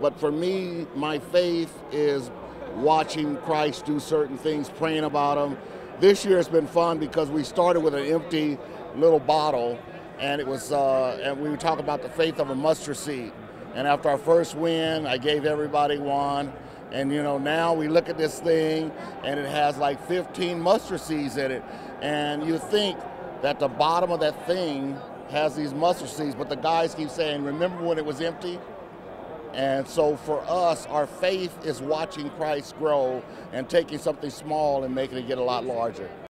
But for me, my faith is watching Christ do certain things, praying about Him. This year it's been fun because we started with an empty little bottle, and it was, uh, and we were talking about the faith of a mustard seed. And after our first win, I gave everybody one. And you know, now we look at this thing and it has like 15 mustard seeds in it. And you think that the bottom of that thing has these mustard seeds, but the guys keep saying, remember when it was empty? And so for us, our faith is watching Christ grow and taking something small and making it get a lot larger.